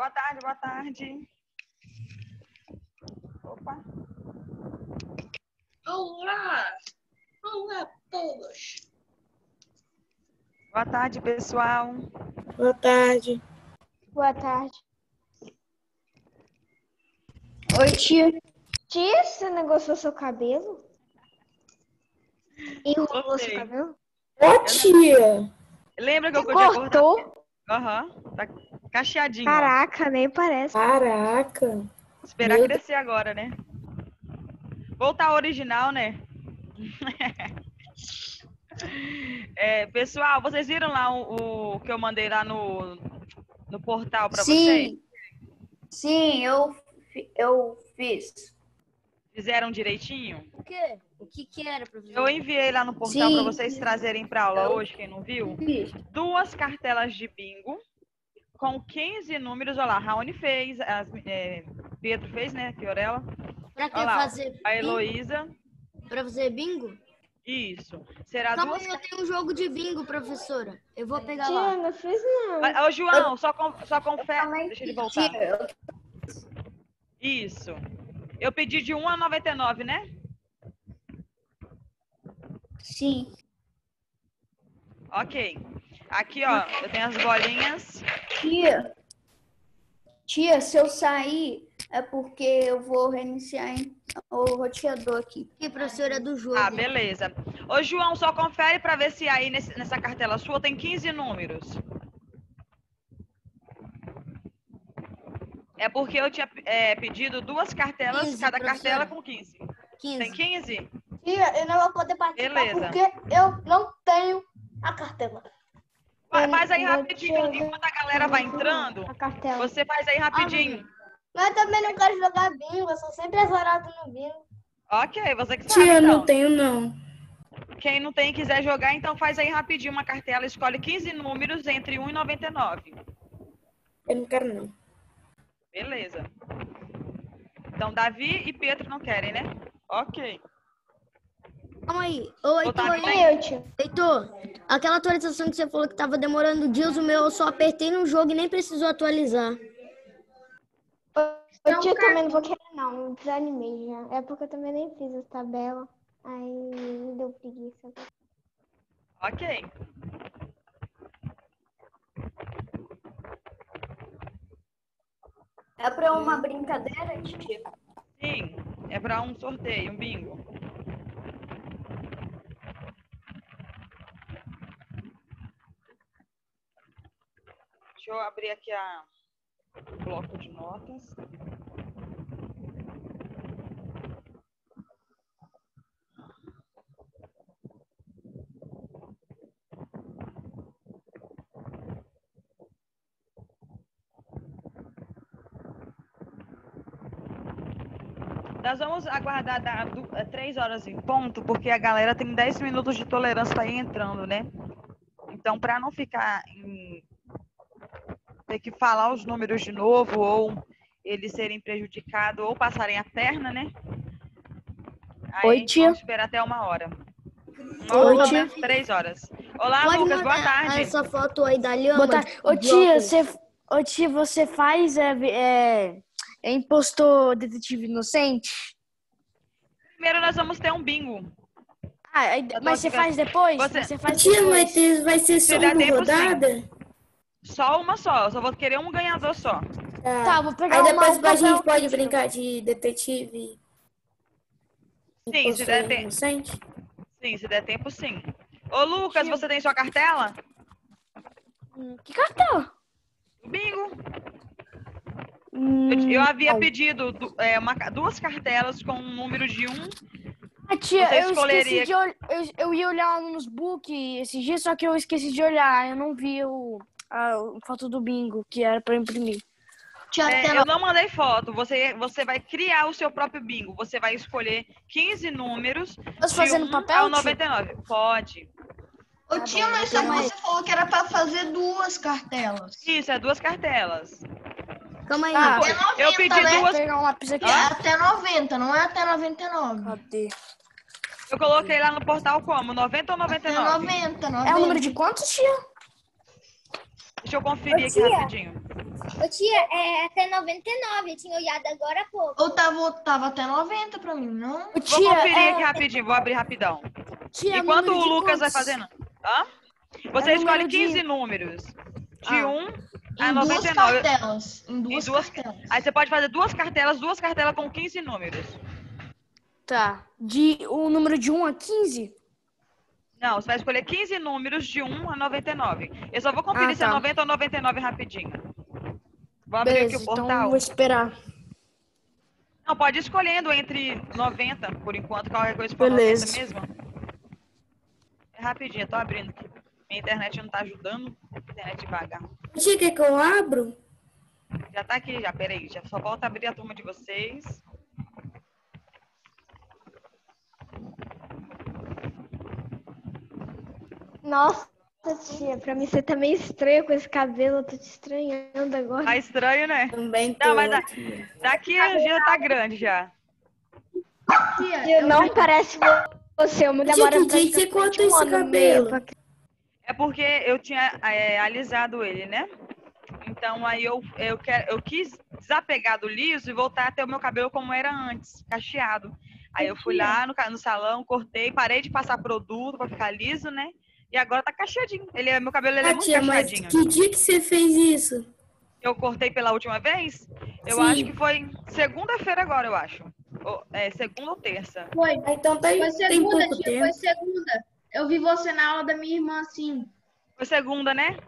Boa tarde, boa tarde. Opa. Olá! Olá, todos! Boa tarde, pessoal. Boa tarde. Boa tarde. Oi, tia. Tia, você negociou seu cabelo? Enrolou seu cabelo? Ô, tia. Lembra que eu cortou? Aham, tá cacheadinho. ó. Caraca, nem parece. Caraca. Esperar Meu crescer agora, né? Voltar ao original, né? É, pessoal, vocês viram lá o, o que eu mandei lá no, no portal para vocês? Sim, sim, eu, eu fiz. Fizeram direitinho? O quê? O que que era, professor? Eu enviei lá no portal para vocês trazerem para aula hoje, quem não viu. Duas cartelas de bingo com 15 números. Olha lá, Raoni fez, as- é, Pedro fez, né? Fiorella. Pra que Olha lá, fazer A? Heloísa. Pra fazer bingo? Isso. Será Calma duas eu tenho um jogo de bingo, professora. Eu vou pegar Tia, lá. não fiz não. Ô, João, só, com, só confere. Deixa ele voltar. Tia, eu- Isso. Eu pedi de 1 a 99, né? Sim. Ok. Aqui, ó, eu tenho as bolinhas. Tia, tia, se eu sair é porque eu vou reiniciar em- o roteador aqui. Que professora do jogo. Ah, beleza. Ô, João, só confere para ver se aí nesse- nessa cartela sua tem 15 números. É porque eu tinha é, pedido duas cartelas, 15, cada professora. cartela com 15. Tem 15. 15? Tia, eu não vou poder participar Beleza. porque eu não tenho a cartela. Faz aí rapidinho, enquanto a galera vai entrando, A cartela. você faz aí rapidinho. Mas eu também não quero jogar bingo, eu sou sempre azarado no bingo. Ok, você que sabe, Tia, então. não tenho, não. Quem não tem e quiser jogar, então faz aí rapidinho uma cartela, escolhe 15 números entre 1 e 99. Eu não quero, não. Beleza. Então, Davi e Pedro não querem, né? Ok. Calma aí. Ô, Heitor? Eu, tio. Heitor, aquela atualização que você falou que tava demorando dias, o meu eu só apertei no jogo e nem precisou atualizar. Eu tio também não vou querer não, desanimei já. É porque eu também nem fiz as tabelas. Aí me deu preguiça. Ok. É pra uma brincadeira, tia? Sim, é para um sorteio, um bingo. Deixa eu abrir aqui a o bloco de notas. Nós vamos aguardar dar du- eh, três horas em ponto, porque a galera tem 10 minutos de tolerância para ir entrando, né? Então, para não ficar em ter que falar os números de novo, ou eles serem prejudicados, ou passarem a perna, né? Aí Oi, tia. Vamos esperar até uma hora. Uma Oi, hora, tia. Três horas. Olá, Pode Lucas, boa tarde. essa foto aí da lhama. Boa tarde. Ô tia, você, ô, tia, você faz é, é, é impostor detetive inocente? Primeiro nós vamos ter um bingo. Ah, tô mas você faz depois? Você- Você faz Tia, depois? vai, ter, vai ser só uma tempo, sim. Só uma só. Eu só vou querer um ganhador só. Tá, vou pegar Aí uma- depois um a gente papel pode brincar de detetive. Sim, se der tempo. inocente. Sim, se der tempo, sim. Ô, Lucas, você tem sua cartela? Hum, Que cartão? O bingo. Hum, Eu, eu havia não. pedido du- é, uma duas cartelas com um número de um. Ah, tia, você eu escolheria- esqueci de olhar. Eu, eu ia olhar nos book esses dias, só que eu esqueci de olhar. Eu não vi o, a, foto do bingo que era pra imprimir. É, até eu não mandei foto. Você, você vai criar o seu próprio bingo. Você vai escolher 15 números. Posso fazer no 1 papel, ao tia? 99. Pode. Ô tia, mas só você falou que era pra fazer duas cartelas. Isso, é duas cartelas. Calma aí. Ah, Até 90, eu pedi né? Duas. pegar um lápis aqui. É até 90, não é até 99. Cadê? Eu coloquei lá no portal como? 90 ou Até 99? 90, 90. É o número de quantos, tia? Deixa eu conferir aqui rapidinho. Ô tia, é até 99, eu tinha olhado agora há pouco. Eu tava, tava até 90 pra mim, não? Ô, Vou tia, conferir é, aqui rapidinho, vou abrir rapidão. tia, Enquanto o Lucas vai quantos? fazendo. Hã? Você É escolhe número de- 15 números. De Ah. 1 a Em duas 99. cartelas. Em duas, duas- cartelas. Aí você pode fazer duas cartelas, duas cartelas com 15 números. Tá. De, o número de 1 a 15? Não, você vai escolher 15 números de 1 a 99. Eu só vou conferir Ah, se é tá. 90 ou 99 rapidinho. Vou abrir Beleza, aqui o então portal. vou esperar. Não, pode ir escolhendo entre 90, por enquanto, qualquer coisa for Beleza. 90 mesmo. É rapidinho, eu tô abrindo aqui. Minha internet não tá ajudando. Internet devagar. Tia, quer que eu abro? Já tá aqui, já, peraí. Já só volta a abrir a turma de vocês. Nossa, tia, pra mim você tá meio estranha com esse cabelo, eu tô te estranhando agora. Tá estranho, né? Também tô. Não, mas a- tia. Daqui a dia tá grande já. Tia, não parece você, uma Tia, demora que dia que você praticamente corta um esse cabelo? É porque eu tinha é, alisado ele, né? Então aí eu, eu, quero, eu quis desapegar do liso e voltar a ter o meu cabelo como era antes, cacheado. Aí eu fui lá no, no salão, cortei, parei de passar produto pra ficar liso, né? E agora tá cacheadinho. Ele, é- meu cabelo ele é Ah, muito tia, cacheadinho. que dia que você fez isso? Eu cortei pela última vez, eu Sim. acho que foi segunda-feira agora, eu acho. Ou, é, segunda ou terça. Foi. Então tá, Foi tem segunda, pouco tia. tempo. Foi segunda. Eu vi você na aula da minha irmã, assim. Foi segunda, né?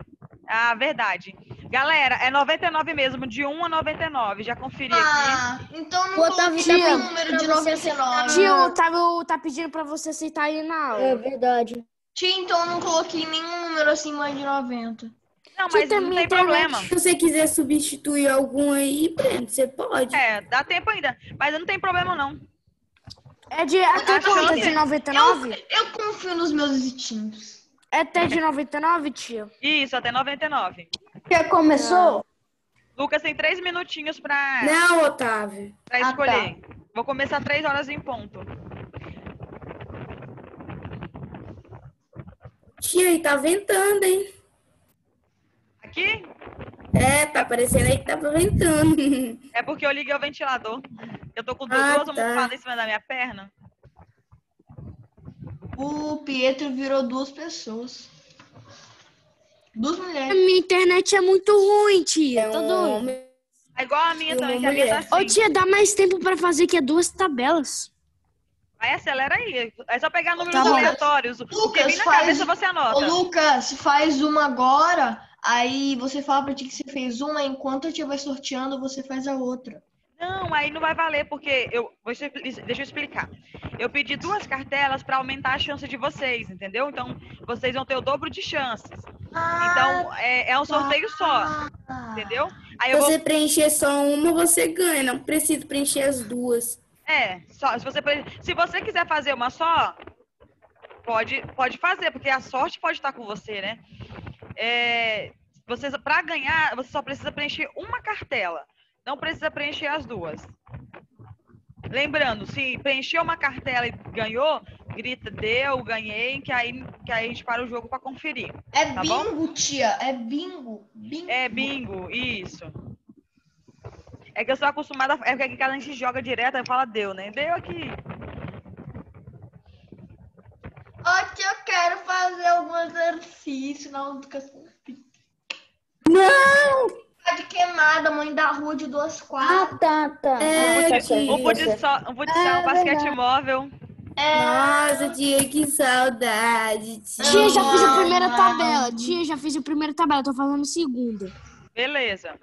Ah, verdade. Galera, é 99 mesmo, de 1 a 99. Já conferi aqui. Ah, então não O Otávio coloquei tá o número de 99. Tia, o Otávio tá pedindo pra você aceitar ele na aula. verdade. Tia, então eu não coloquei nenhum número acima de 90. Não, mas não também tem tem problema. Se você quiser substituir algum aí, Breno, você pode. É, dá tempo ainda. Mas não tem problema, não. É de até quanto? De 99? Eu confio nos meus instintos. É até de 99, tia? Isso, até 99. Já começou? Lucas tem três minutinhos pra, Não, Otávio. pra Ah, escolher. Vou começar três horas em ponto. Tia, aí tá ventando, hein? Aqui É, tá parecendo aí que tá ventando. é porque eu liguei o ventilador. Eu tô com duas Ah, duas tá. almofadas em cima da minha perna. O Pietro virou duas pessoas. Duas A mulheres. minha internet é muito ruim, tia. É Tô um. É igual a minha uma também, que a minha tá mulher. Ô, assim. tia, dá mais tempo pra fazer que é duas tabelas. Vai, acelera aí. É só pegar números Tá aleatórios. O que Lucas, vem na faz- cabeça você Ô, anota. Lucas, faz uma agora. Aí você fala pra ti que você fez uma, enquanto a tia vai sorteando, você faz a outra. Não, aí não vai valer, porque eu. Deixa eu explicar. Eu pedi duas cartelas para aumentar a chance de vocês, entendeu? Então, vocês vão ter o dobro de chances. Então, é, é um sorteio só, entendeu? Aí Se eu vou. você preencher só uma, você ganha. Não precisa preencher as duas. É, só, se você, se você quiser fazer uma só, pode, pode fazer, porque a sorte pode estar com você, né? É, você, para ganhar, você só precisa preencher uma cartela. Não precisa preencher as duas. Lembrando, se preencher uma cartela e ganhou, grita deu, ganhei, que aí, que aí a gente para o jogo para conferir. É Tá bom? bingo, tia. É bingo. bingo. É bingo, isso. É que eu sou acostumada, é porque aqui a gente joga direto, aí fala deu, né? Deu aqui. Ó, tia, eu quero fazer algum exercício na educação física. Não! Tá de queimada, mãe da rua de duas quadras. Ah, tá, tá. É, Um tia. futsal, um, futsal, um basquete móvel. Nossa, tia, que saudade, tia. Tia, já fiz a primeira Ah. tabela. Tia, já fiz a primeira tabela. Tô falando a segunda. Beleza.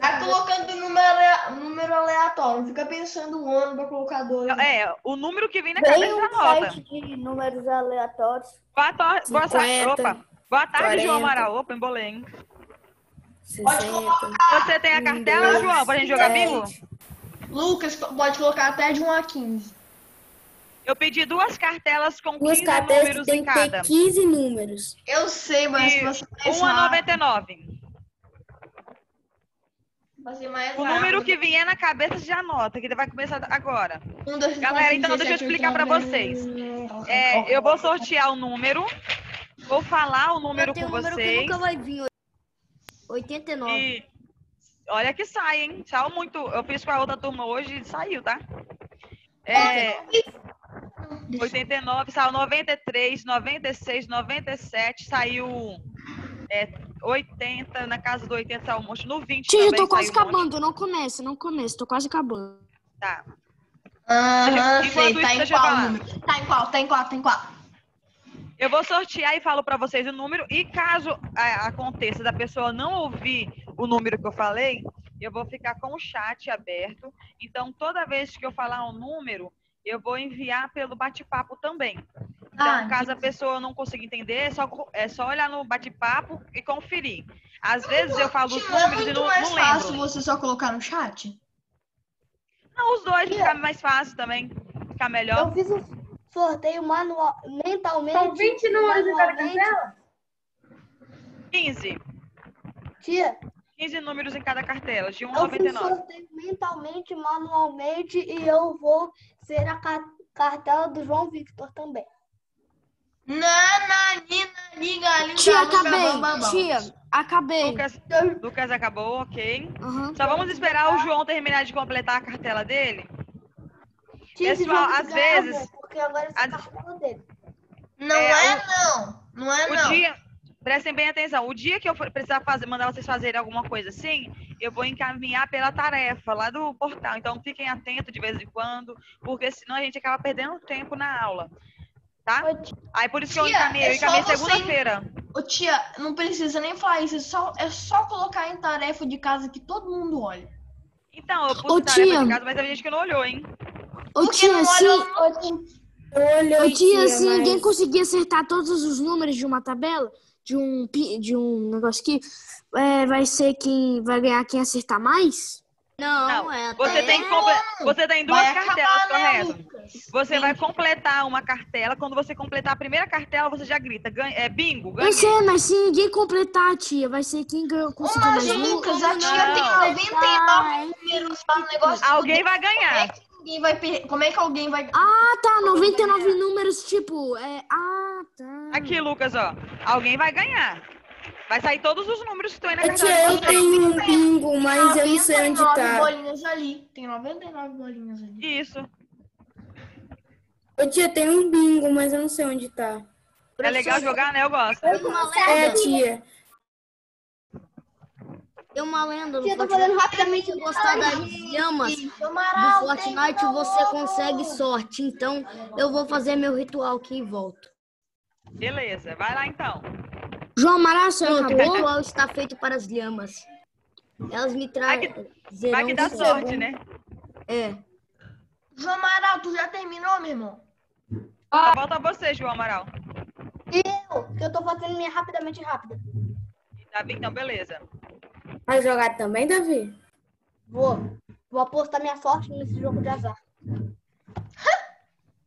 Tá colocando número, número aleatório. Não fica pensando o ano pra colocar dois. É, o número que vem na Tem cabeça um site de números aleatórios. Boa, tor- boa, 50, opa. Boa tarde, João 40. Amaral. Opa, embolei, hein? 60. Você tem a cartela, João, pra gente jogar bingo? Lucas, pode colocar até de 1 a 15. Eu pedi duas cartelas com Duas 15 cartelas que números tem em que ter cada. 15 números. Eu sei, mas E você mais 1 a rápido, 99. O número que vier na cabeça já anota, que ele vai começar agora. Um, dois, Galera, quatro, então deixa eu explicar oito, vocês. É, eu vou sortear o número, vou falar o número com vocês. vai vir. 89. E olha que sai, hein? Saiu muito. Eu fiz com a outra turma hoje e saiu, tá? É, 89, saiu 93, 96, 97, saiu é, 80, na casa do 80 saiu um monte, no 20 Tia, eu tô quase um monte. acabando. Não começa, não começa. Tô quase acabando. Tá. Aham, Enquanto sei. Tá em qual número? Tá em qual? Tá em qual? Tá em qual? Eu vou sortear e falo para vocês o número. E caso a- aconteça da pessoa não ouvir o número que eu falei, eu vou ficar com o chat aberto. Então, toda vez que eu falar um número, eu vou enviar pelo bate-papo também. Então, Ah, caso a pessoa não consiga entender, é só, é só olhar no bate-papo e conferir. Às vezes eu falo os é números e muito não, mais não fácil lembro. você só colocar no chat? Não, os dois, ficar mais fácil também. Ficar melhor. Eu fiz um sorteio manual, mentalmente. São 20 números em cada manualmente. cartela? 15. Tia, 15 números em cada cartela, de 1 a eu fiz 99. sorteio mentalmente, manualmente, e eu vou ser a ca- cartela do João Victor também. Nana, nina, liga, liga, Tia, acabei. Tia, acabei. Lucas, Lucas acabou, ok. Aham. Só vamos esperar o João terminar de completar a cartela dele. Tia, Pessoal, às é vezes- Porque agora essa às- cartela dele. Não É, é, não. Não é, O não. dia, prestem bem atenção, o dia que eu for precisar fazer, mandar vocês fazerem alguma coisa assim, eu vou encaminhar pela tarefa lá do portal. Então fiquem atentos de vez em quando, porque senão a gente acaba perdendo tempo na aula. Tá? Ô, tia, Aí por isso que eu Tia, encaminhei, eu é encaminhei segunda-feira. Ô, tia, não precisa nem falar isso. É só, é só colocar em tarefa de casa que todo mundo olha. Então, eu Ô, pus tarefa tia. de casa, mas teve gente que não olhou, hein? Ô, Porque não tia, se, olha ô, tia, ô, tia, se ninguém conseguir acertar todos os números de uma tabela, de um, pi- de um negócio aqui, é, vai ser quem vai ganhar quem acertar mais? Não, Não, é Você tem, você tem duas Vai cartelas, acabar, né, correto? Lucas? Você vai completar uma cartela. Quando você completar a primeira cartela, você já grita. Ganha, é bingo, Eu ganhei. sei, mas se ninguém completar, tia, vai ser quem ganhou, conseguiu Mas, mais números. Lucas, a tia tem Não. 99 números lá no negócio. Alguém vai Como é ganhar. que ninguém vai per- Como é que alguém vai. Ah, tá, 99 números, tipo, é... Ah, tá. Aqui, Lucas, ó. Alguém vai ganhar. Vai sair todos os números que estão aí na Ô, cartela. tia, eu tenho um bingo, mas eu não sei onde 99 tá. bolinhas ali. Tem 99 bolinhas ali. Isso. Ô, tia, tem um bingo, mas eu não sei onde tá. É legal jogar, né? Eu gosto. Tem uma É, lenda, tia. tem uma lenda tia, tô fazendo rapidamente. Se gostar das llamas do Fortnite, você consegue sorte. Então, eu vou fazer meu ritual aqui e volto. Beleza. Vai lá, então. João Amaral, você Pronto, o acabou? ritual está feito para as lhamas. Elas me trazem. Vai que dá sorte, né? É. João Amaral, tu já terminou, meu irmão? Só volta você, João Amaral. Eu, que eu tô fazendo minha rapidamente rápida. Davi, então, beleza. Vai jogar também, Davi? Vou. Vou apostar minha sorte nesse jogo de azar.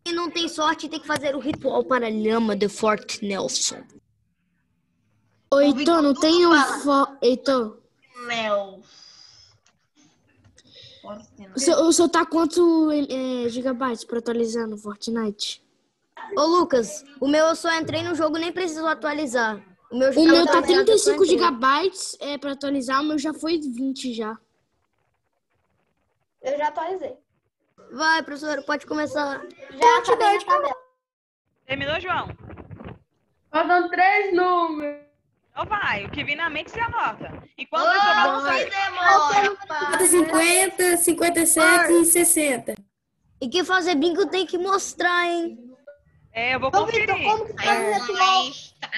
Quem não tem sorte tem que fazer o ritual para a lhama de Fort Nelson. Ô, Heitor, não tem um... Fo... Heitor, Mel. o seu, o seu tá quanto é, gigabytes pra atualizar no Fortnite? Ô, Lucas, o meu eu só entrei no jogo, nem preciso atualizar. O meu, O tava meu tá atualizado, eu só 35 entrei. gigabytes é, pra atualizar, o meu já foi 20 já. Eu já atualizei. Vai, professor, pode começar. Já acabei a tabela. Terminou, João? Faltam três números. Então vai. O que vir na mente se anota. Enquanto Ô, isso, eu vou que demora, pá. 50, 57 e 60. E quem fazer bingo tem que mostrar, hein? É, eu vou Ô, conferir. como que faz o ritual?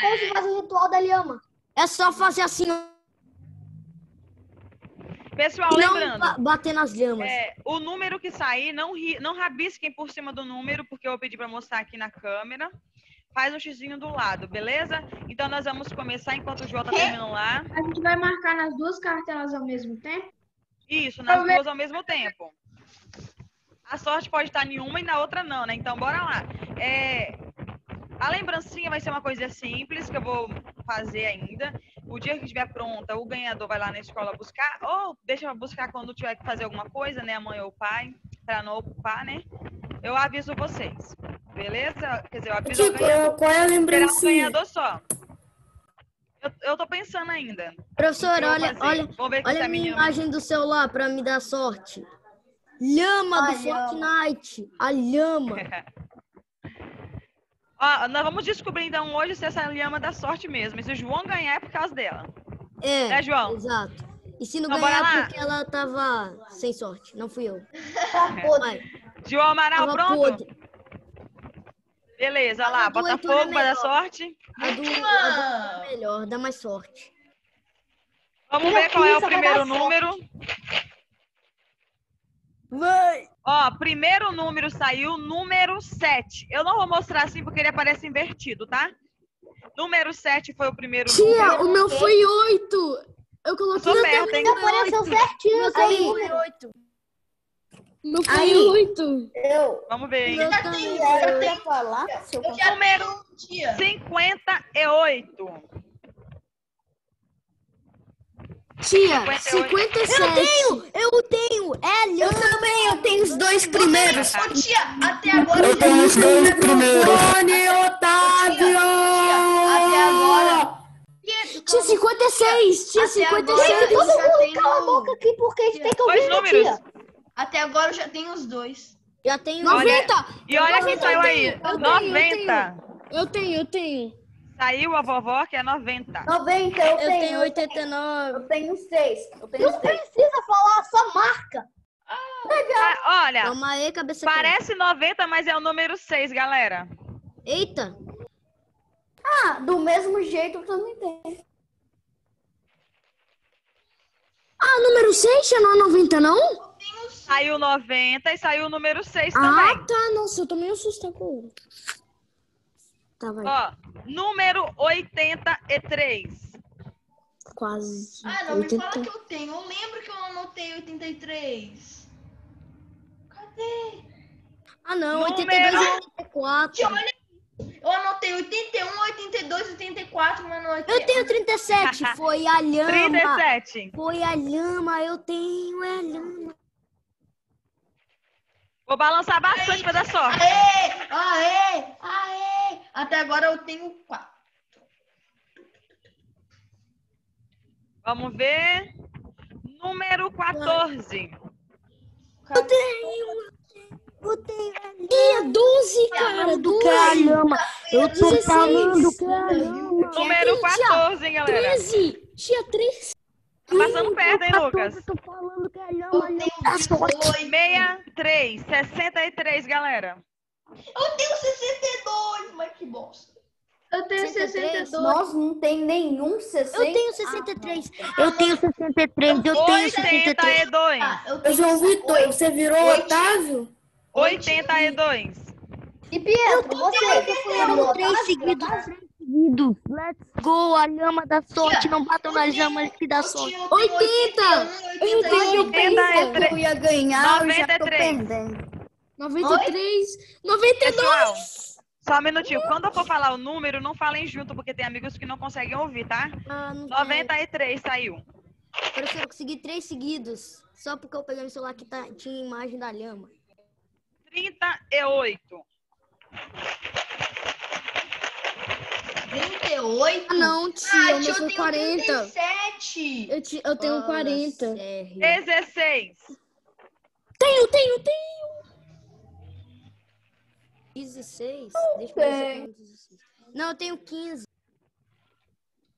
Como que faz o ritual da lhama? É só fazer assim, ó, Pessoal, e não lembrando. ba- bater nas lhamas. É, o número que sair, não, ri, não rabisquem por cima do número, porque eu vou pedir para mostrar aqui na câmera. Faz um xizinho do lado, beleza? Então nós vamos começar enquanto o João tá terminando lá. A gente vai marcar nas duas cartelas ao mesmo tempo? Isso, nas Talvez- duas ao mesmo tempo. A sorte pode estar em uma e na outra não, né? Então bora lá. É, a lembrancinha vai ser uma coisa simples que eu vou fazer ainda. O dia que estiver pronta, o ganhador vai lá na escola buscar, ou deixa eu buscar quando tiver que fazer alguma coisa, né? A mãe ou o pai, para não ocupar, né? Eu aviso vocês. Beleza? Quer dizer, eu aviso Tipo, qual é a um lembrancinha? ganhador só. Eu, eu tô pensando ainda. Professor, vou olha, fazer. olha, olha a minha imagem do celular pra me dar sorte. Lhama do lhama. Fortnite. A lhama. Ó, nós vamos descobrir então hoje se essa lhama dá sorte mesmo. E se o João ganhar é por causa dela. É, Né, João? exato. E se não Então, ganhar lá. porque ela tava sem sorte, não fui eu. João Amaral, tava pronto? podre. Beleza, olha lá, Botafogo é vai dar sorte. A do, a do é melhor, dá mais sorte. Vamos ver qual é o primeiro número. Vai! Ó, primeiro número saiu, número 7. Eu não vou mostrar assim porque ele aparece invertido, tá? Número 7 foi o primeiro Tia, número. o meu foi 8. Eu coloquei eu sou no perto, terminal. Apareceu certinho, eu aí. número 8. Não foi Aí, muito. Eu. Vamos ver. Eu, já tenho, assim, eu, tenho, falar, eu, eu já número um dia. 58. Tia, 58. 56. Eu tenho, eu tenho. É, Eu também, eu tenho os dois primeiros. Ô, tia, até agora... Eu tenho os dois primeiros. Tony, Otávio! Tia, até agora... Tia, 56. Tia, 56. Todo tá mundo cala a boca aqui porque a gente tem que ouvir, né, tia. Até agora eu já tenho os dois. Já tenho 90. 90. E olha quem Eu saiu aí. eu tenho, eu 90. Eu tenho, eu tenho. Saiu a vovó, que é 90. 90, eu, Eu tenho. tenho 89. Eu tenho seis. Eu tenho Não seis. precisa falar, só marca. Ah, olha, Calma aí, cabeça parece 90, mas é o número 6, galera. Eita. Ah, do mesmo jeito eu também tenho. Ah, número 6 tinha não é 90, não? Saiu 90 e saiu o número 6 Ah, também. tá. Nossa, eu tomei um susto agora. Tá, vai. Ó, número 83. Quase. Ah, não me 80. fala que eu tenho. Eu lembro que eu anotei 83. Cadê? Ah, não. Número- 82 e 84. Tia, olha aqui. Eu anotei 81, 82, 84, mas não anotei. Eu tenho 37. Foi a lhama. 37. Foi a lhama. Eu tenho a lhama. Vou balançar bastante pra dar sorte. Aê! Aê! Aê! Até agora eu tenho 4. Vamos ver. Número 14. Eu tenho. Eu tenho a lhama. Ih, 12, cara. 12. Que é a lhama. Eu tô falando que a lhama. Número 14, hein, galera? 13. Tinha 13. Tá passando perto, hein, Lucas? Eu tô falando que é Eu tenho Tá sorte. 18. 63. 63, galera. Eu tenho 62, mas que bosta. Eu tenho 63. 62. Nossa, não tem nenhum 60. Eu tenho 63. Eu tenho 63. Eu tenho 63. 82. Ah, eu tenho João Vitor, você virou Oito. Otávio? 82. E Pietro, você que foi Foram anotado, três seguidos. Seguidos. Let's go. A lhama da sorte. Não batam nas lamas que dá sorte. 80. Eu tenho 83. Eu ia ganhar, eu já tô 93. perdendo. 93. 99. Pessoal, só um minutinho. Quando eu for falar o número, não falem junto, porque tem amigos que não conseguem ouvir, tá? Ah, não 93 saiu. Professor, eu consegui três seguidos. Só porque eu peguei no celular que tá, tinha imagem da lhama. 38. 38. Ah, não, tia. Ah, eu tenho 40. 37. Eu, ti- eu tenho 40. 16. Tenho, tenho, tenho. 16? Deixa eu ver se eu tenho 16. Não, eu tenho 15.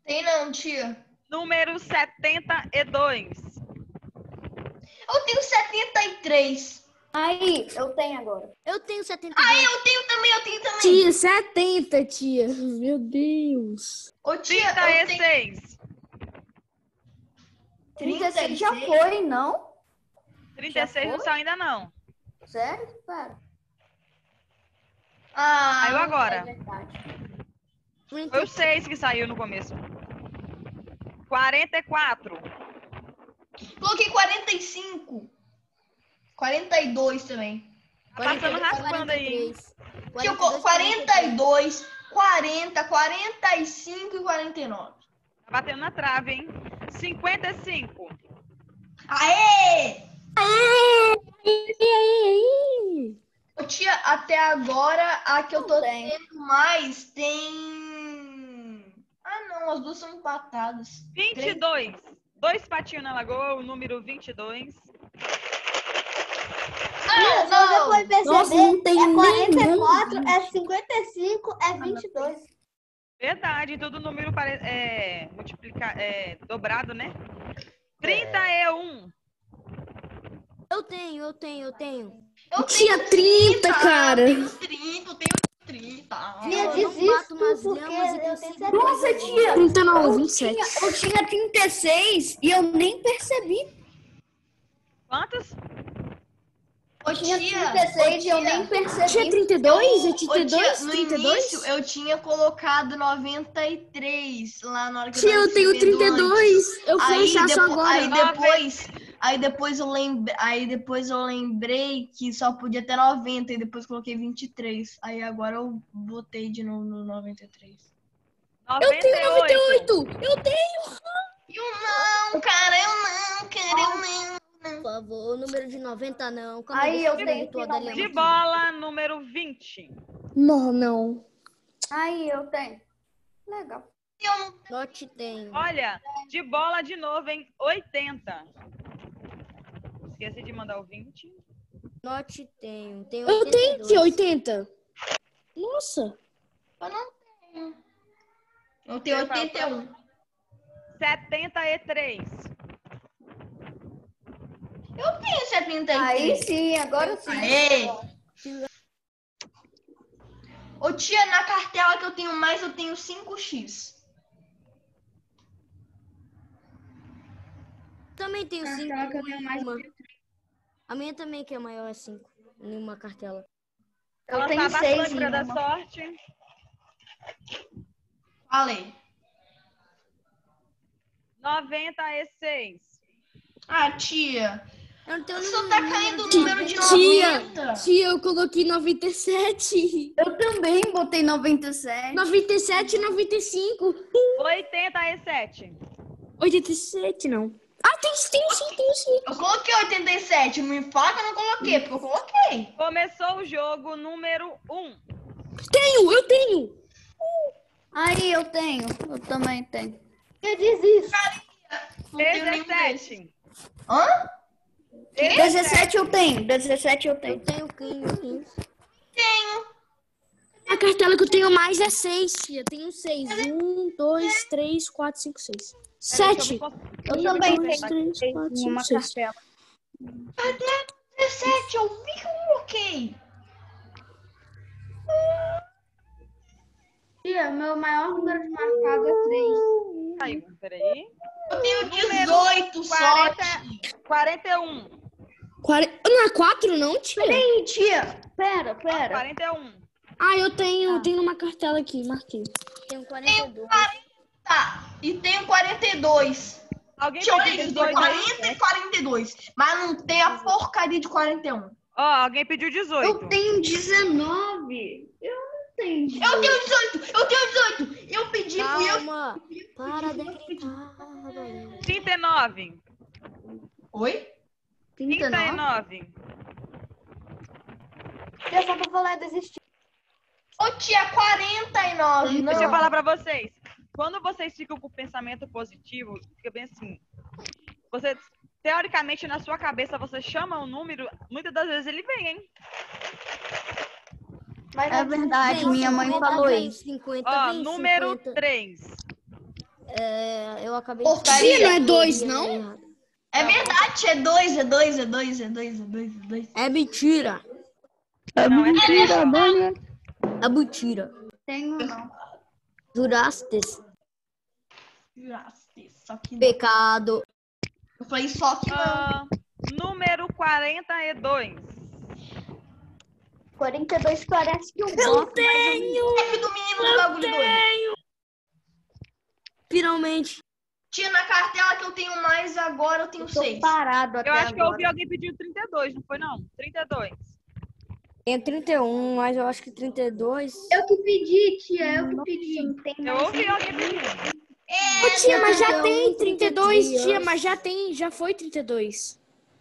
Tem não, tia. Número 72. Eu tenho 73. Aí, eu tenho agora. Eu tenho 72. Ah, eu tenho também, eu tenho também. Tia, 70, tia. Meu Deus. Ô, tia, eu tenho 36. 36 já foi, não? 36 não foi? saiu ainda não. Sério? Pera. Ah, Saiu É agora. verdade. Foi o 6 que saiu no começo. 44. coloquei 45. 42 também. Tá passando raspando aí. hein? 43. Tia, eu co- 42, 40, 45 e 49. Tá batendo na trave, hein? 55. Aê! Ei, ei, ei. Ô, tia, até agora a que eu tô Tem. tendo mais tem. Ah, não, Não, as duas são empatadas. 22. Dois patinhos na lagoa, o número 22. Ah, Se você for perceber, Nossa, não tem é nenhum. 44, é 55, é 22. Verdade, todo número pare... é, multiplicar, é dobrado, né? 31. Eu tenho, eu tenho, eu tenho. Eu Tinha tenho 30, cara. Eu tenho 30, eu tenho 30. Tia, eu não desisto bato umas gramas e eu tenho tenho cinco. certeza. Nossa, tia, 30 não, eu 27. tinha, eu tinha 36 e eu nem percebi. Quantos? Eu tinha tia, 36 e eu tia. nem percebi. Tinha 32? É Ô, tia, 32? no 32? início eu tinha colocado 93 lá na hora que eu Tia, tava eu tenho escrevendo antes. 32. Eu fui Aí, achar só depo- agora. aí depois, aí depois eu lembrei, aí depois eu lembrei que só podia ter 90 e depois coloquei 23. Aí agora eu botei de novo no 93. Eu tenho 98. Eu tenho. Eu não, cara, eu não, cara, eu não. Por favor, número de 90 não. Calma Aí eu tenho. Daliana De bola, número 20. Não, não. Aí eu tenho. Legal. Note tenho. Olha, de bola de novo, hein? 80. Esqueci de mandar o 20. Note tenho. tenho Eu tenho 82. que 80. Nossa. Eu tenho Eu falo, 81. 73. Eu tenho 73. Aí sim, agora sim. Aê! Ô tia, na cartela que eu tenho mais, eu tenho 5x. Também tenho 5. Cartela que eu tenho mais A minha também que é maior é 5. Nenhuma cartela. Eu Lançar tenho bastante 6 pra dar ainda. sorte. Falei. 96. Ah, tia. Eu não tenho Só tá caindo o número de Tia. 90. Tia, eu coloquei 97. Eu também botei 97. 97 e 95. 87. 87 não. Ah, tem, tem sim, tem sim. Eu coloquei 87. Não me fala que eu não coloquei, porque eu coloquei. Começou o jogo número 1. Tenho, eu tenho. Aí eu tenho. Eu também tenho. Eu desisto. Não tenho nenhum desses. 17. Hã? 17 eu tenho. 17 eu Eu tenho. tenho 15. Tenho. A cartela que eu tenho mais é 6, tia. Tenho 6. 1, 2, 3, 4, 5, 6. 7. Eu também 2, tenho 3, 4, 5, uma 6. cartela. 17, eu vi que eu coloquei. Tia, meu maior número de marcado é 3. Caiu. Peraí. Eu tenho Número 18 só. 40. 41. Quare- Não é 4 não, tia? Peraí, tia. Pera, pera. 41. Ah, eu tenho, eu tenho uma cartela aqui, marquei. Tenho 42. Tá. E tenho 42. Alguém Tia, pediu isso, 18 aí? 40 e 42. Mas não tem a porcaria de 41. Ó, alguém pediu 18. Eu tenho 19. Eu não tenho 18. Eu tenho 18, eu tenho 18. Eu pedi, fui eu. Calma. Para de gritar, galera. 39. Oi? 39. Eu só pra falar desistir. Ô tia, 49. Não. Deixa eu falar pra vocês. Quando vocês ficam com o pensamento positivo, fica bem assim. Você, teoricamente, na sua cabeça, você chama um número, muitas das vezes ele vem, hein? Mas É verdade, minha mãe 50 falou vem, isso. 50 Ó, vem, número 50. 3. É, eu acabei Porcaria. Tia, não é 2 Eu não? É verdade, é 2, é 2, é 2, é 2, é 2, é 2. É mentira. Não, é 3. É mentira. Tenho não. Jurastes. Só que não. Pecado. Eu falei só que não. Ah, número 42. 42 parece que eu Eu gosto. tenho, É que do menino do bagulho doido. Finalmente. Tia, na cartela que eu tenho mais agora, eu tenho Tô 6. parado até Eu acho que eu agora. ouvi alguém pedir 32, não foi não? 32. Tem 31, mas eu acho que 32. Eu que pedi, tia, eu que pedi. Eu ouvi alguém pedir. Ô, tia, mas já 31, tem 32, 32. tia, mas já tem, já foi 32.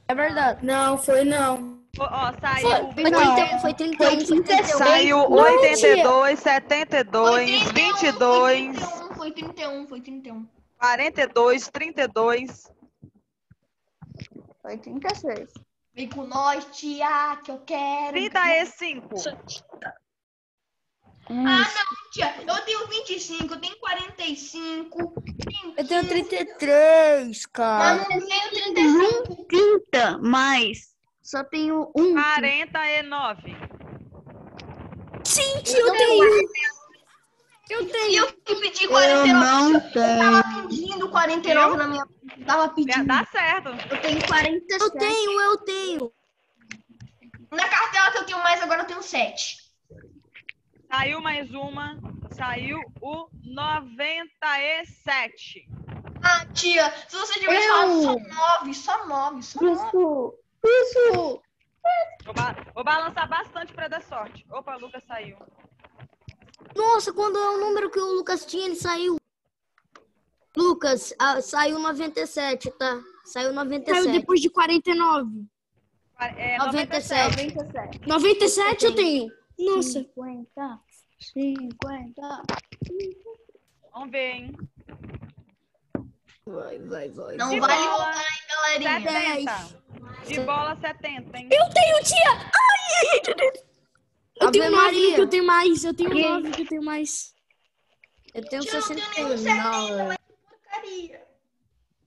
É verdade. Não, foi não. Ó, ó, saiu. Foi 31, foi 31, foi 31. Saiu Não, 82, 72, 22, 81, foi foi 31, foi 31. 42, 32. Foi 36. Vem com nós, tia, que eu quero. 35. Ah, não, tia. Eu tenho 25, eu tenho 45. Eu tenho 33, cara. Mas não tenho 35. 30, mas só tenho um. 49. Sim, tia, eu tenho. Eu E tenho. eu pedi 49. não Eu tava pedindo 49 na minha. Tava É, pedindo. Dá certo. Eu tenho 47. Eu tenho, eu tenho. Na cartela que eu tenho mais, agora eu tenho 7. Saiu mais uma. Saiu o 97. Ah, tia, se você tivesse Eu- falado só 9, só 9, só 9. Isso. Isso. Vou, ba- vou balançar bastante pra dar sorte. Opa, o Lucas saiu. Nossa, quando é o número que o Lucas tinha, ele saiu. Lucas, ah, saiu 97, tá? Saiu 97. Saiu depois de 49. É, 97. 97. 97 eu tenho. Nossa. 50. 50. Vamos ver, hein? Vai, vai, vai. Não De vale bola, voltar, hein, galerinha. 70. De bola, 70, hein? Eu tenho, tia! Ai, ai, ai, ai. Eu Ave tenho 9 Maria. que eu tenho mais. Eu tenho Quem? 9 que eu tenho mais. Eu tenho Tia, eu não tenho nenhum 69. Porcaria.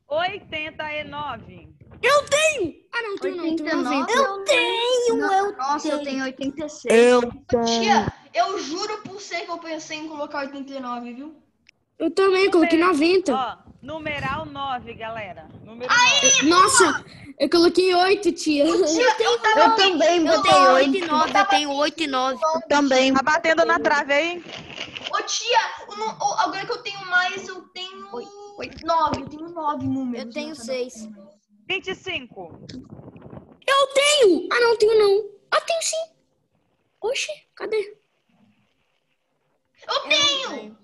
89. Eu tenho! Ah, não, tenho não. Tenho 89. 90. Eu tenho, eu Nossa, eu tenho. tenho 86. Tia, eu juro por ser que eu pensei em colocar 89, viu? Eu também, coloquei 90. Ó, numeral 9, galera. Número Nossa, eu coloquei 8, tia. Tia, eu tava Eu também Eu botei tenho 8. 8 e 9, eu tenho 8 e 9. Também. 9. Tá batendo na trave aí? Ô, tia, o nu- o- agora que eu tenho mais, eu tenho nove. Eu tenho nove números. Eu tenho nessa 6. daqui. 25. Eu tenho! Ah, não, tenho não. Ah, tenho sim. Oxi, cadê? Eu tenho!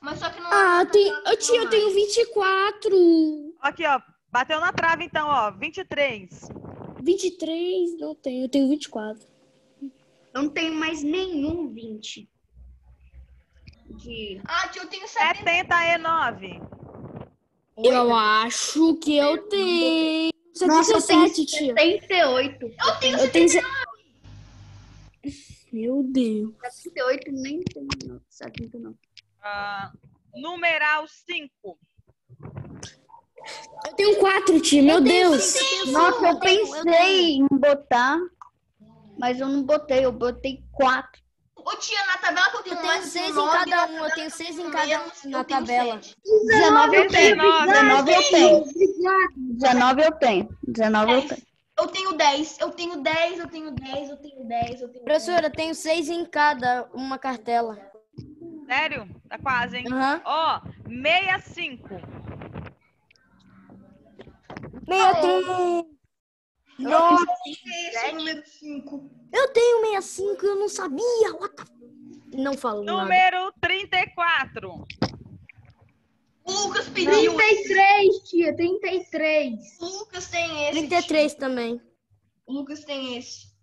Mas só que não Ah, é tem... Ô, tia, eu tenho 24. Aqui, ó. Bateu na trave, então, ó. 23. 23, não tenho. Eu tenho 24. Eu não tenho mais nenhum 20. De... Ah, tia, eu tenho 70. 79. Eu acho que eu tenho. Nossa, eu tenho 77, tia. 78. Eu tenho Eu tenho. se- Meu Deus. 78 nem tenho, não. 70 não. Ah, numeral 5. Eu tenho 4, tia. Meu Deus. Nossa, eu tenho, eu pensei em botar, mas eu não botei. Eu botei 4. Ô, tia, na tabela que eu tenho, Eu tenho 6 em cada um. Eu tenho que 6 tenho em cada um na tabela. sete. 19 eu tenho. 19. 19 eu tenho. 19 eu tenho. 19 eu tenho. Eu tenho 10, eu tenho 10, eu tenho 10, eu tenho 10, eu tenho 10. Professora, eu tenho 6 em cada uma cartela. Sério? Tá quase, hein? Ó, 65. 63. Nossa, esse é número 5. Eu tenho 65, eu não sabia. What the... Não falo nada. Número 34. O Lucas pediu. 33, tia, 33. O Lucas tem esse. 33 também. O Lucas tem esse.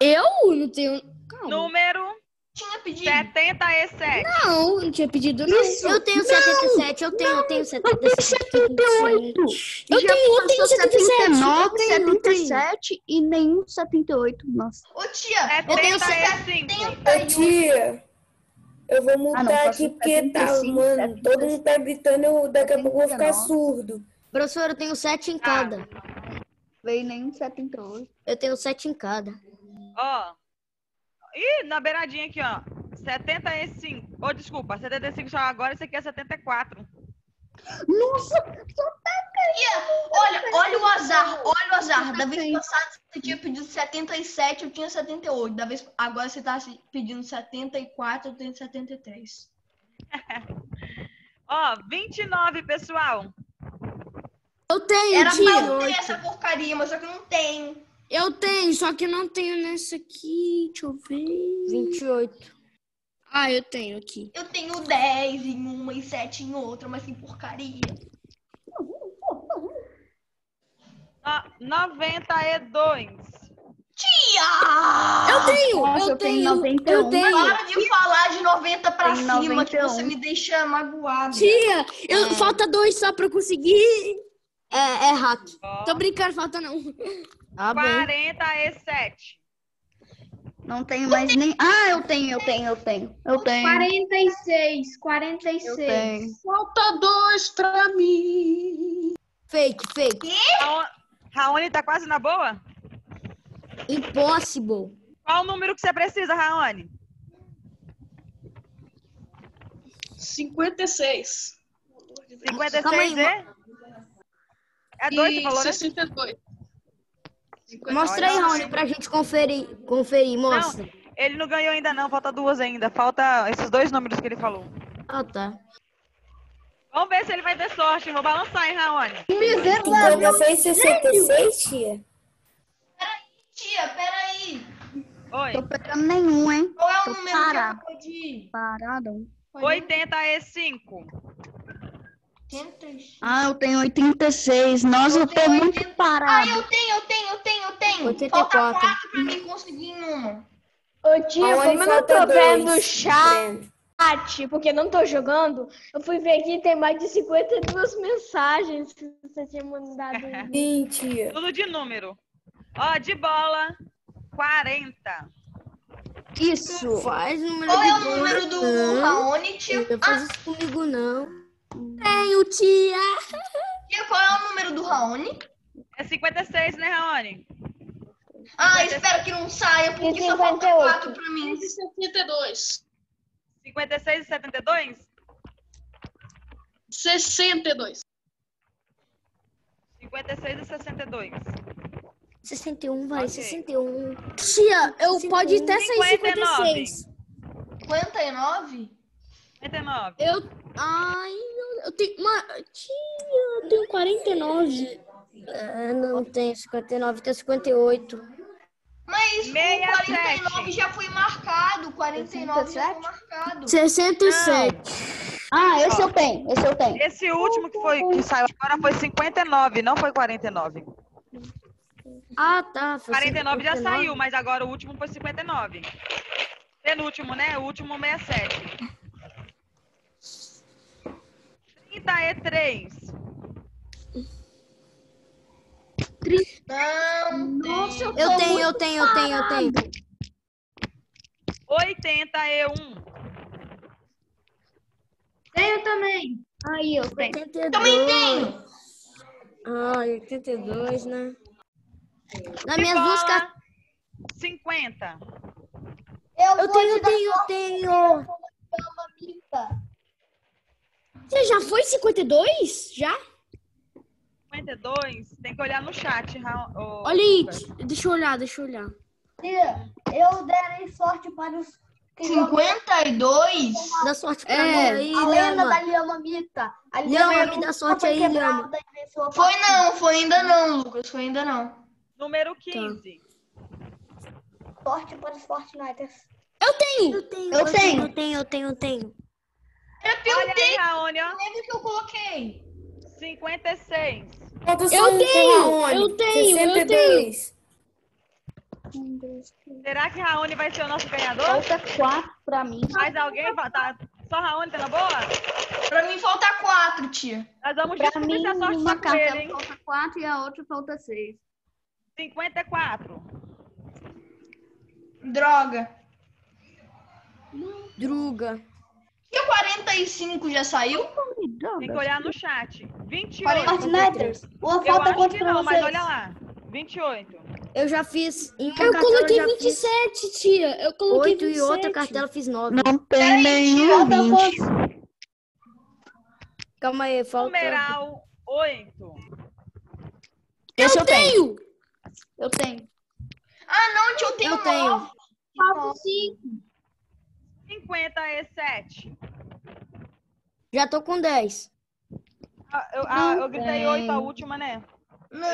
Eu não tenho. Calma. Número Tinha pedido. 77. Não, não tinha pedido, não. Eu tenho 77, eu tenho, eu tenho 77. 78. Eu tenho, eu tenho passou 77. 79, eu tenho, eu tenho. 77 e nenhum 78. Nossa. Ô, tia, É eu tenho 75. 71. Tia, eu vou Ah, não, aqui porque tá, 75, mano, todo mundo tá gritando, eu, daqui a pouco eu vou ficar 79. surdo. Professor, eu tenho 7 em cada. Veio nenhum 78. Eu tenho 7 em cada. Ó. Ih, na beiradinha aqui, ó. 75. Ô, desculpa, 75 já agora, esse aqui é 74. Nossa, Olha, olha o azar, olha o azar. Da vez passada você tinha pedido 77, eu tinha 78. Da vez, agora você tá pedindo 74, eu tenho 73. Ó, 29, pessoal. Eu tenho, Era pra ter essa porcaria, mas só que não tenho. Eu tenho, só que eu não tenho nessa aqui. Deixa eu ver. 28. Ah, eu tenho aqui. Eu tenho 10 em uma e 7 em outra, mas que porcaria. Ó, 92. Tia! Eu tenho, Nossa, eu eu tenho tenho, 91. eu tenho. Para de falar de 90 pra cima, que 91. você me deixa magoada. Tia, eu, É. falta dois só pra eu conseguir. É, é hack. Tô brincando, falta não. Tá bem. 47. Não tenho mais nem. Ah, eu tenho, eu tenho, eu tenho. Eu tenho. 46, 46. Eu tenho. Falta dois pra mim. Fake, fake. Raon- Raoni tá quase na boa? Impossible. Qual o número que você precisa, Raoni? 56. 56 Calma aí, é? É dois, você E falou, né? 62. Mostra aí. Raoni, pra gente conferir. Conferir, mostra. Ele não ganhou ainda não, falta duas ainda. Falta esses dois números que ele falou. Ah, tá. Vamos ver se ele vai ter sorte. Vou balançar, hein, Raoni? 56, 66, tia? Tia, peraí. Oi. Tô pegando nenhum, hein? Qual é o Tô número que parado. acabou de... Parado. 85. 86. Ah, eu tenho 86. Nossa, eu tô tenho muito 80. Ah, parado. eu tenho, eu tenho, eu tenho, eu tenho. 84. Falta 4 pra mim conseguir em uma. Ô tia, Aonde como eu não tô vendo o dois, chat, porque não tô jogando, eu fui ver aqui tem mais de 52 mensagens que você tinha mandado. Sim, tia. Tudo de número. Ó, de bola. 40. Isso. Faz número Qual é o número do Não, Raoni, tia? Não faz isso comigo, não. Tenho, tia. Tia, qual é o número do Raoni? É 56, né, Raoni? Ah, espero que não saia, porque E só falta 58. 4 pra mim. 72. 56 e 72? 62. 56 e 62. 61, vai, Ok. 61. Tia, eu pode até sair 59. 56. 59? 59. Eu. Ai, eu, tenho uma. Tia, eu tenho 49. Ah, não tenho 59, tenho 58. Mas o 67. 49 já foi marcado. 49 já foi marcado. 67. Ah, esse eu tenho, esse eu tenho. Esse último que, foi, que saiu agora foi 59, não foi 49. Ah, tá. Foi 49 já 59. saiu, mas agora o último foi 59. Penúltimo, né? O último 67. 33. Não, Nossa, tem. Eu tenho, eu tenho, eu tenho, eu tenho. 81. Tenho também. Aí, eu tenho. 82. Também tenho. Ah, 82, né? Nas De minhas duas cartas. 50. Eu, Eu tenho, eu tenho, eu tenho. Você já foi 52? Já? 52. Tem que olhar no chat. Ra- ô, Olha aí, Lucas. deixa eu olhar, deixa eu olhar. Eu darei sorte para os que jogam 52? Dá sorte pra É, mim aí, a lenda da Lhama. Lhama Mita. A Lhama, Lhama me dá sorte aí, Lhama. Foi não, foi ainda não, Lucas. Foi ainda não. Número 15. Sorte para os Fortniters. Eu tenho, eu tenho, Eu tenho. eu tenho, eu tenho, eu tenho. Eu Olha aí, Raoni, ó. lembra que eu coloquei. 56. Falta só Eu um tenho, eu tenho, eu 62. Será que Raoni vai ser o nosso ganhador? Falta 4 pra mim. Mais alguém? Tá, só Raoni tá na boa? Pra mim falta 4, tia. Nós vamos Pra descobrir mim, se a sorte uma tá com ele, cartela hein? falta 4 e a outra falta 6. 54. Droga. Druga. E o 45 já saiu? Tem que olhar no chat. 28. Fortniters. Uma Eu falta quanto para não, vocês? mas olha lá. 28. Eu já fiz. Em uma Eu cartela coloquei já fiz 27, tia. Eu coloquei 8 e outra 27. cartela fiz 9. Não tem nenhum Falta 20. quantos? Calma aí, falta. Numeral 8. Esse eu Eu tenho. tenho! Eu tenho. Ah, não, tia, eu tenho Eu tenho. 9. Falta 5. 57. Já tô com 10. Ah, eu, ah, eu gritei tem. 8 a última, né? Não,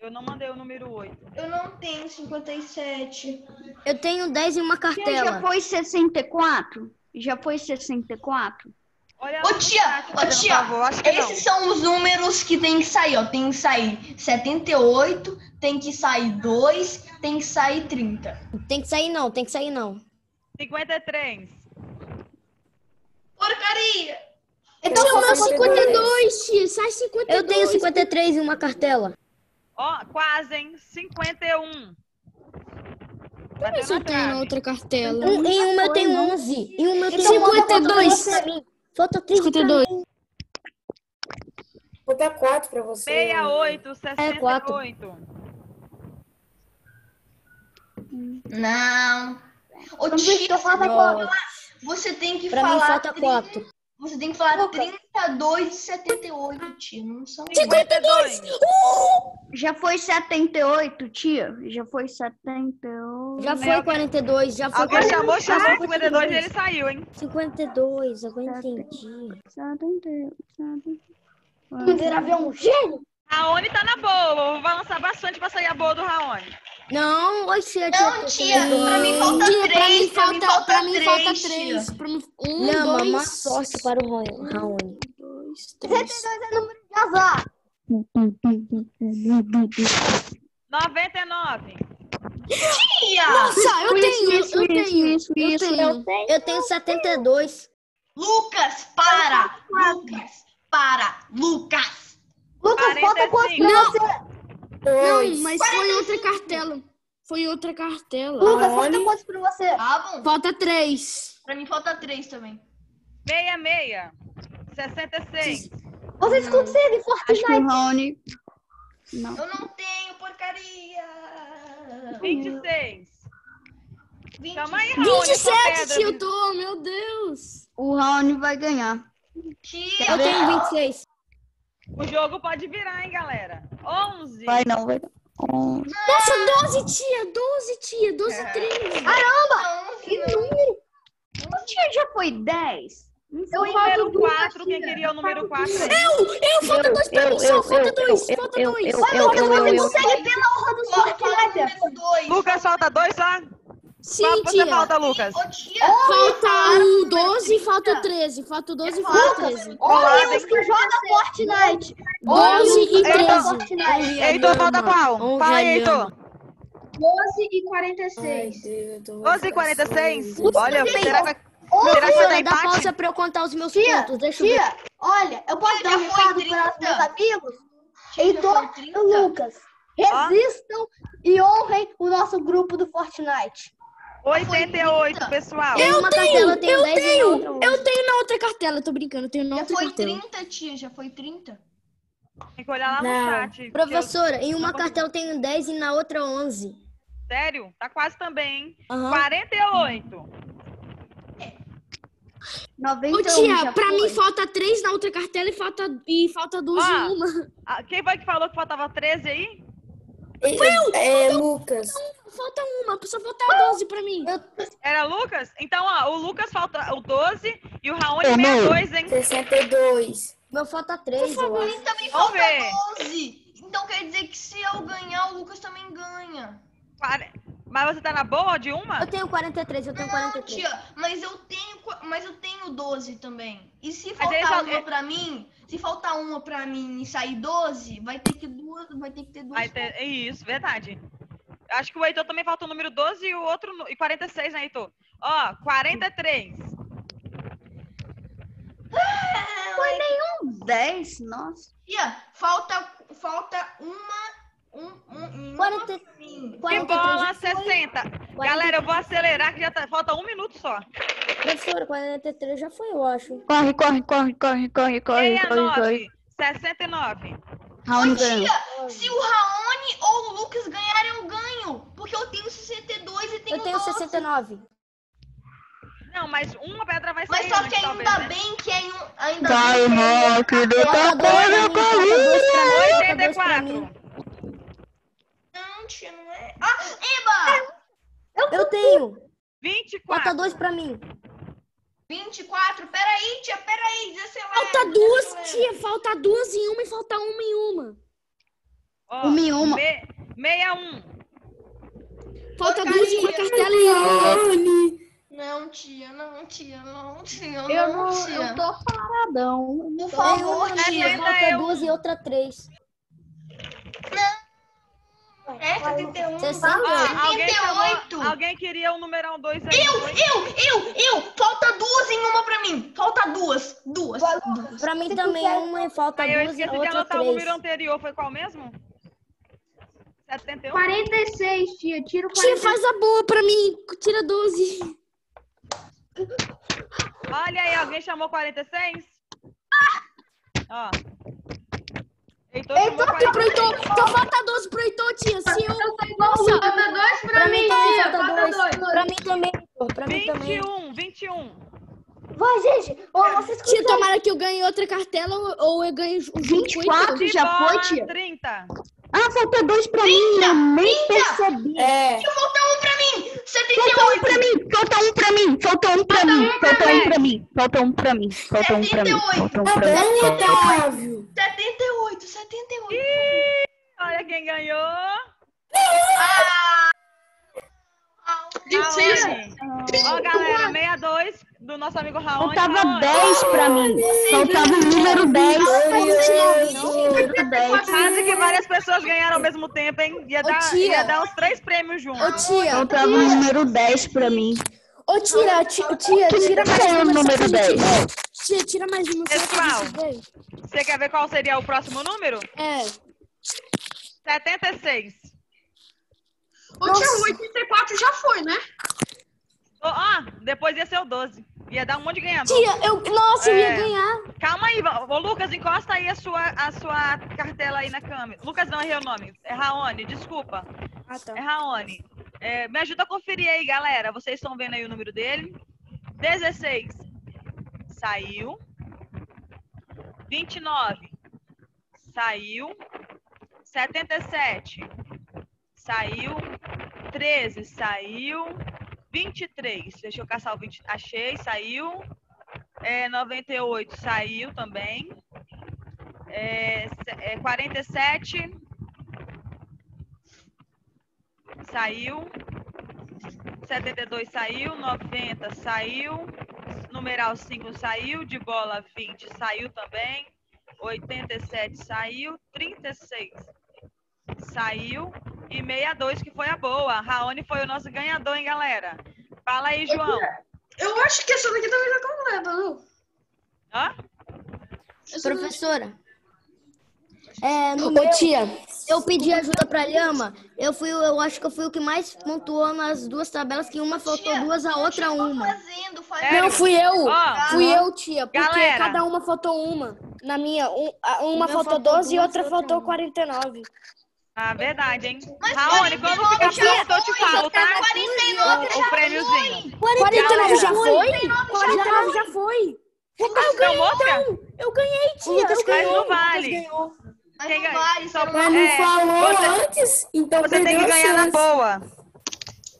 Eu não mandei o número 8. eu não tenho 57. Eu tenho 10 em uma Já cartela. foi 64? Já foi 64? Olha Ô tia, chat, ô tia, favor, que não. esses são os números que tem que sair, ó. Tem que sair 78, tem que sair 2, tem que sair 30. Tem que sair não, tem que sair não. 53. Porcaria! Então Eu meu faço 52, tia. Sai 52. Eu tenho 53 em uma cartela. Ó, quase, hein? 51. Deixa eu tenho na outra cartela. Um- em uma eu tenho 11. Em uma eu tenho 52. 11. Falta 3 Falta 3 52. Vou dar 4 pra você. 68, É, quatro. 68. Não. Ô Então, tia, falta você tem que Pra mim falar. falta 30 4. Você tem que falar 32 e 78, tia. Não são 52. Já foi 78, tia? Já foi 78. Já foi 42, já foi Alguém chamou, chamou Ah, 52 e ele saiu, hein? 52, agora entendi. 78, 78. Primeiro ver um gênio. Raoni tá na boa. Vai lançar bastante pra sair a boa do Raoni. Não, oxe, tia. Não, tia, pra mim falta Tia, pra mim 3, pra mim falta, falta pra mim falta 3, 3. Pra mim, um, Lama, dois, má sorte para o Ra- Raoni. dois, três. 72 é número de azar. 99. Tia! Nossa, eu tenho, isso, eu tenho. isso, eu tenho. Eu tenho 72. Lucas, para! Lucas, para! Lucas! Lucas, falta quanto 45. pra você? Não, mas foi outra cartela. Foi outra cartela. Lucas, falta Aonde? quanto pra você? Tá bom? Falta 3. Pra mim falta 3 também. 66. 66. Vocês conseguem, Acho que Fortnite. o Raoni. Eu não tenho porcaria! 26. 20. Calma aí, Raoni. só 27, pedra. tio, eu tô, meu Deus. O Raoni vai ganhar. Tia! Eu tenho 26. O jogo pode virar, hein, galera? 11. Vai não, vai não. Nossa, 12, tia, 12, tia, 12, 13. Não, Que número? Tia, já foi 10? Eu número falo 4. Quem queria o número 4 aí? Eu, eu, falta 2 pra mim só, falta 2, eu, falta eu, 2. eu, Mas eu, Lucas, eu, você eu, eu. consegue pela honra do Falta Fortnite. número 2. Lucas, falta dois só? Sim, tia. falta, Lucas? Ô, tia! Falta o 12 e falta o 13. Falta o 12 e falta o 13. Olha os que jogam Fortnite. 12 e Olha 13. os Fortnite. Heitor, falta qual? Fala aí, Heitor. lhama. 12 e Ai, 46. Deus, 12 e 46? Deus. Olha, será que, será que vai dar pausa pra eu contar os meus Tia, pontos. Deixa eu ver. Tia, olha, eu posso dar um recado 30. para os meus amigos? Tia, Heitor e 30? Lucas. Resistam e honrem o nosso grupo do Fortnite. 88, pessoal. Em uma cartela eu tenho eu 10 e na outra 11. Eu tenho na outra cartela, eu tô brincando, eu tenho na Já outra foi cartela. 30, tia, já foi 30. Tem que olhar lá no Não. chat. Professora, em uma Não cartela eu tenho 10 e na outra 11. Sério? Tá quase também, hein? Aham. 48. 91 Ô, tia, já pra foi. mim falta 3 na outra cartela e falta, e falta 12 Ó. em uma. Ah, Quem foi que falou que faltava 13 aí? É, Lucas. Falta uma, só falta 12 pra mim. Era Lucas? Então, ó, o Lucas falta o 12 e o Raoni 62, hein? 62. Meu falta 3, eu acho. E também Vamos falta ver. 12. Então quer dizer que se eu ganhar, o Lucas também ganha. Mas você tá na boa de uma? Eu tenho 43, eu tenho Não, 43. tia, mas eu tenho, mas eu tenho 12 também. E se ele faltar só- uma pra mim, se faltar uma pra mim e sair 12, vai ter que duas, vai ter que ter duas. Vai ter, é isso, verdade. Acho que o Heitor também falta o número 12 e o outro. E 46, né, Heitor? Ó, 43. Foi nenhum 10, nossa. Tia, falta, falta uma, um, um, uma 40 pra mim. Que 43 bola, já foi. 60. Galera, eu vou acelerar que já tá, falta um minuto só. Professora, 43 já foi, eu acho. Corre, corre, corre, corre, corre, corre, corre, corre. 69. 69. Raoni Ô, tia, se o Raoni ou o Lucas ganharem, eu ganho. Porque eu tenho 62 e tenho Eu tenho 12. 69. Não, mas uma pedra vai Mas sair. só antes, que ainda talvez, né? bem que ainda, ainda Vai, bem que ainda- rock do Falta 2 pra mim, falta 2 pra mim, falta 2 pra 84. mim. Não, tia, não é. Ah, Eba! Eu tenho. 24. Falta 2 pra mim. 24, peraí, tia, peraí, desacelera. Falta duas, desacelera. tia. Falta duas em uma e falta uma em uma. Ó, Uma em uma. me- 61. Falta duas em uma cartela e. Não, tia, não, tia, não, tia, Eu não, não, tia. eu tô paradão. Por Tem favor, tia. tia, falta duas e outra três. É 71. Vocês Ah. Alguém, 78. chamou, alguém queria o numeral 2 aí? Eu, eu, eu, eu. Falta duas em uma pra mim. Falta duas. Duas. duas. Pra mim também uma e falta Aí eu duas e esqueci de anotar o número anterior, foi qual mesmo? 71? 46, tia. Tira o Tia, 46. faz a boa pra mim. Tira 12. Olha aí, alguém chamou 46? Ó. Heitor chamou Pro 46. Heitor. Então falta 12 pro Heitor, tia. Se eu... Falta dois pra, Pra mim, tia. falta Falta dois. dois. Pra mim também, Heitor. Pra mim também. 21, 21. Vai, gente. Ô, vocês Tia, tomara que eu ganhe outra cartela ou- eu ganhe junto com o Heitor. 24 De já foi, tia? 30. Ah, falta dois pra mim, eu nem percebi. É. Falta um 78. pra mim, falta um pra mim, falta um pra mim, falta um pra mim, falta um pra mim, falta um pra mim, falta um Tá pra mim. bem, falta um pra mim. Otávio. 78, 78. Ih, olha quem ganhou. Raoni. Ó, galera, 62 do nosso amigo Raoni. Faltava Raoni. 10 pra mim, faltava o número 10. Número 10. Quase que várias pessoas ganharam ao mesmo tempo, hein? Ia dar, tia. ia dar uns três prêmios juntos. Ô, tia. Faltava o número 10 pra mim. Ô, tira, tia, tia, tira mais é só número pra gente 10? ver. Tia, tira mais pra Pessoal. Você quer ver qual seria o próximo número? É. 76. O 84 já foi, né? Ó, ó, depois ia ser o 12. Ia dar um monte de ganhador. Tia, eu. Nossa, eu ia É. ganhar. Calma aí, ô Lucas, encosta aí a sua, a sua cartela aí na câmera. Lucas não, errei o nome. É Raoni, desculpa. Ah, tá. É Raoni. É, me ajuda a conferir aí, galera. Vocês estão vendo aí o número dele? 16. Saiu. 29. Saiu. 77. Saiu. 13. Saiu. 23. Deixa eu caçar o 20. Achei, saiu. É, 98 saiu também. É, é, 47 saiu. 72 saiu. 90 saiu. Numeral 5 saiu. De bola 20 saiu também. 87 saiu. 36 saiu. E 62 que foi a boa. Raoni foi o nosso ganhador, hein, galera? Fala aí, João. Eu acho que essa daqui também tá completa, viu? Hã? Professora, é, no Ô, meu, tia. eu pedi ajuda pra Lhama. Eu fui, eu acho que eu fui o que mais pontuou nas duas tabelas, que uma faltou Tia, duas, a outra uma. Fazendo, fazendo. Não, fui eu. Ó, Fui eu, tia. Porque Galera. cada uma faltou uma. Na minha, um- uma faltou faltou 12 e outra outra faltou uma. 49. Ah, verdade, hein? Mas Raoni, quando 49 ficar já pronto, eu te falo, tá? 49 O, o prêmiozinho. 49 já foi? 49 já foi. Não, mostra? Eu ganhei, tia. Eu Mas ganhei. não vale. ganhou. Mas não vale, Só você pra- não Mas não É, falou você- antes, então Você tem que ganhar na boa.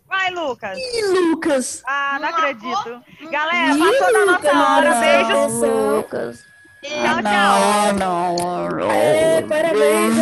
Vai, Lucas. Ih, Lucas. Ah, não Não acredito. Não Galera, Ih, passou da nossa hora. Lucas. Beijos. Lucas. Tchau, tchau. Não, não. É, parabéns.